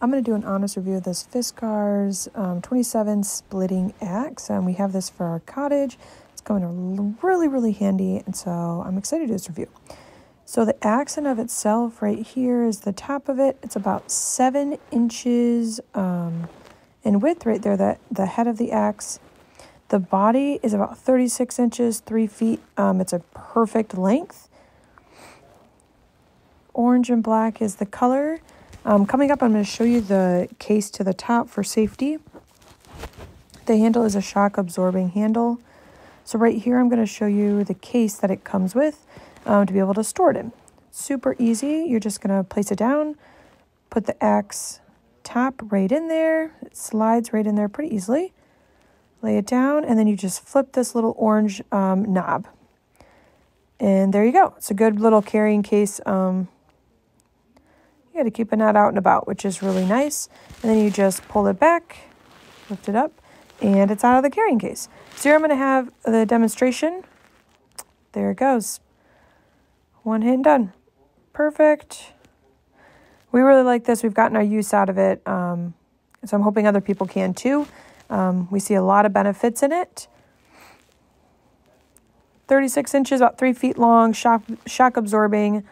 I'm going to do an honest review of this Fiskars um, 27 splitting axe. And we have this for our cottage. It's going to really, really handy. And so I'm excited to do this review. So the axe in of itself right here is the top of it. It's about seven inches um, in width right there, the, the head of the axe. The body is about 36 inches, three feet. Um, it's a perfect length. Orange and black is the color. Um, coming up, I'm going to show you the case to the top for safety. The handle is a shock absorbing handle. So right here, I'm going to show you the case that it comes with um, to be able to store it in. Super easy. You're just going to place it down, put the axe top right in there. It slides right in there pretty easily. Lay it down, and then you just flip this little orange um, knob. And there you go. It's a good little carrying case. Um, you got to keep it not out and about, which is really nice. And then you just pull it back, lift it up, and it's out of the carrying case. So here I'm going to have the demonstration. There it goes. One hit and done. Perfect. We really like this. We've gotten our use out of it. Um, so I'm hoping other people can too. Um, we see a lot of benefits in it. 36 inches, about three feet long, shock, shock absorbing.